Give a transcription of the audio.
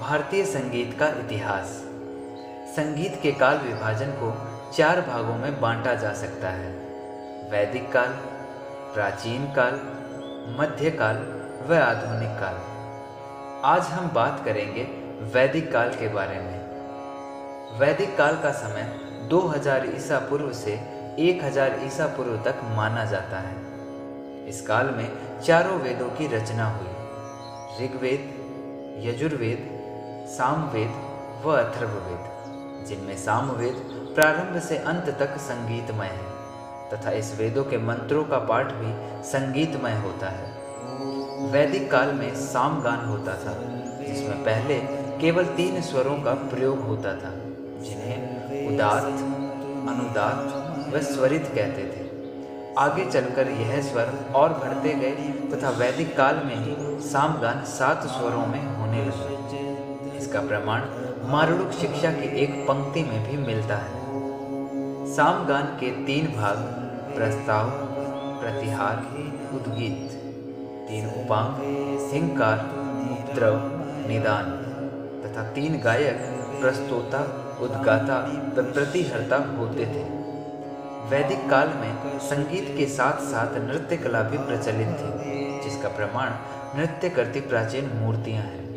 भारतीय संगीत का इतिहास। संगीत के काल विभाजन को चार भागों में बांटा जा सकता है। वैदिक काल, प्राचीन काल मध्यकाल व आधुनिक काल। आज हम बात करेंगे वैदिक काल के बारे में। वैदिक काल का समय 2000 ईसा पूर्व से 1000 ईसा पूर्व तक माना जाता है। इस काल में चारों वेदों की रचना हुई। ऋग्वेद, यजुर्वेद सामवेद व अथर्ववेद, जिनमें सामवेद प्रारंभ से अंत तक संगीतमय है, तथा इस वेदों के मंत्रों का पाठ भी संगीतमय होता है। वैदिक काल में सामगान होता था, जिसमें पहले केवल तीन स्वरों का प्रयोग होता था, जिन्हें उदात अनुदात व स्वरित कहते थे। आगे चलकर यह स्वर और बढ़ते गए, तथा वैदिक काल में ही सामगान सात स्वरों में होने लगे। इसका प्रमाण मारुड़ुक शिक्षा की एक पंक्ति में भी मिलता है। सामगान के तीन भाग, प्रस्ताव, प्रतिहार, उद्गीत। तीन उपांग, हिंकार उपद्रव निदान। तथा तीन गायक, प्रस्तोता, उद्गाता व प्रतिहर्ता होते थे। वैदिक काल में संगीत के साथ साथ नृत्य कला भी प्रचलित थी, जिसका प्रमाण नृत्य करती प्राचीन मूर्तियाँ हैं।